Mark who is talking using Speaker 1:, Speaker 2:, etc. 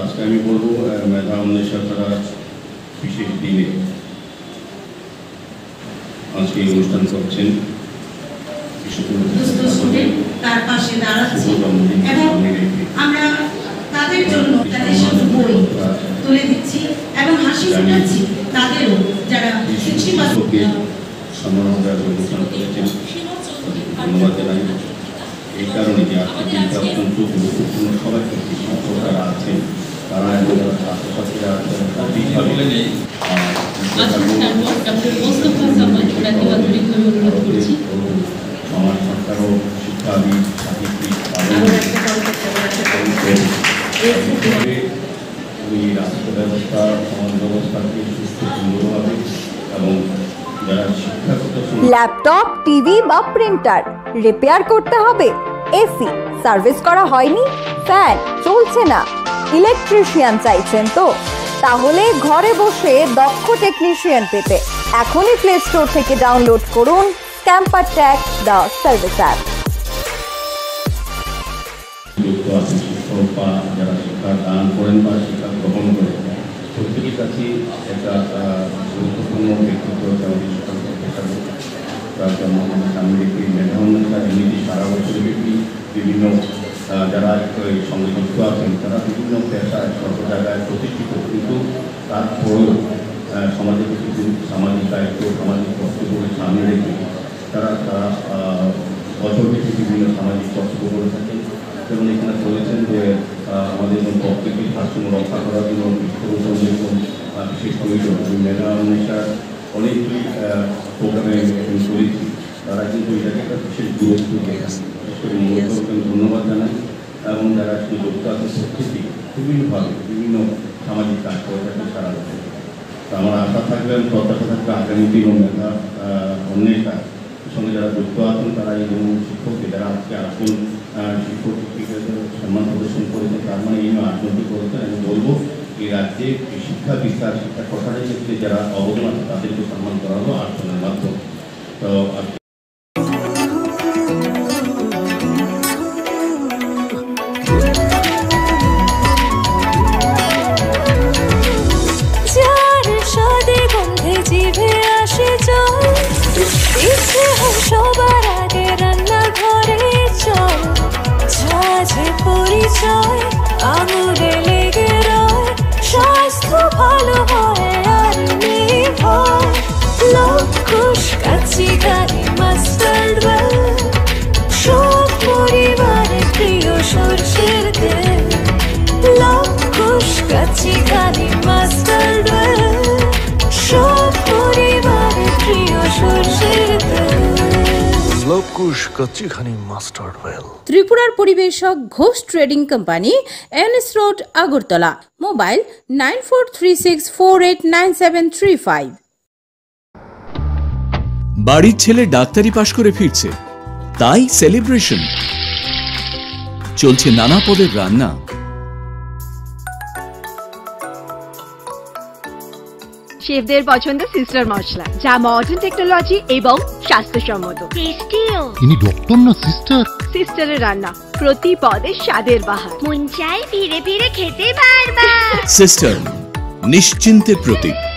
Speaker 1: আজকে আমি বলব মেধা অন্বেষা তারা বিশেষ দিনে আজকে এই অনুষ্ঠান করছেন
Speaker 2: তার পাশে দাঁড়াচ্ছি। এবং আমরা তাদের জন্য তাদের সাথে বই তুলে দিচ্ছি এবং হাসি ফোটাচ্ছি তাদেরও যারা সিক্সটি
Speaker 1: সম্মান অনুষ্ঠান করেছেন। ধন্যবাদ জানাই। এই কারণে যে আজকে দিনটা অত্যন্ত গুরুত্বপূর্ণ। সবাই শিক্ষকরা আছেন।
Speaker 3: ল্যাপটপ টিভি বা প্রিন্টার রিপেয়ার করতে হবে। এসি সার্ভিস করা হয়নি। ফ্যান চলছে না। ইলেকট্রিশিয়ান চাইছেন তো। তাহলে ঘরে বসে দক্ষ টেকনিশিয়ান পেতে এখনই প্লে স্টোর থেকে ডাউনলোড করুন ক্যাম্পার ট্যাগ দ্য সার্ভিস অ্যাপ
Speaker 1: একটা তার জন্য আমাদের সামনে রেখে মেধাবন্ধা এমনিতে সারা বছর ব্যাপী বিভিন্ন যারা এই সঙ্গে যুক্ত আছেন তারা বিভিন্ন পেশায় সর্ব জায়গায় প্রতিষ্ঠিত কিন্তু তারপরেও আহ, সমাজে কিছু সামাজিক দায়িত্ব সামাজিক কর্তব্যকে সামনে রেখে তারা তারা আহ, বছরব্যাপী বিভিন্ন সামাজিক কর্তব্য করে থাকেন। যেমন এখানে বলেছেন যে আমাদের যেমন প্রকৃতির ভারসাম্য রক্ষা করার জন্য বৃক্ষরোপণ যেরকম বিশেষ কমিশন মেধা অনুসার অনেকগুলি প্রোগ্রামে আমি করেছি তারা কিন্তু এটাকে একটা বিশেষ গুরুত্ব ধন্যবাদ জানাই। এবং যারা যুক্ত আছে প্রত্যেকেই বিভিন্নভাবে বিভিন্ন সামাজিক কাজ করে সারা বছর। তো আমার আশা থাকবে এবং প্রত্যাশা থাকবে আগামী দিনও মেধা অন্বেষা সঙ্গে যারা যুক্ত আছেন তারা এই যেমন শিক্ষককে যারা আজকে আসুন শিক্ষক শিক্ষিকাদের সম্মান প্রদর্শন করেছেন তার মানে এই নয় করেছেন। আমি বলব এই রাজ্যে শিক্ষা বিস্তার শিক্ষা প্রসারের ক্ষেত্রে যারা অবদান আছে তাদেরকে সম্মান করা হলো আর্থনের মাধ্যমে। তো
Speaker 4: কাচি মাস্টার্ড ওয়েল সব পরিবারের প্রিয় সর্ষের তেল। লকুশ কাচি গাড়ি মাস্টার্ড সব পরিবারের প্রিয় সর্ষের তেল।
Speaker 5: লকুশ কচ্চিখানি মাস্টার্ড ওয়েল
Speaker 6: ত্রিপুরার পরিবেশক Ghosh trading company NS road Agartala. Mobile nine four three six four eight nine seven three five.
Speaker 7: বাড়ির ছেলে ডাক্তারি পাশ করে ফিরছে। তাই সেলিব্রেশন চলছে নানা পদের রান্না।
Speaker 8: শেফদের পছন্দ সিস্টার মশলা যা মডার্ন টেকনোলজি এবং স্বাস্থ্যসম্মত।
Speaker 9: টেস্টিও
Speaker 10: ইনি ডক্টর না সিস্টার?
Speaker 8: সিস্টারের রান্না প্রতি পদে স্বাদের বাহার।
Speaker 9: মন চাই ফিরে ফিরে খেতে পারবা
Speaker 7: সিস্টার নিশ্চিন্তের প্রতীক।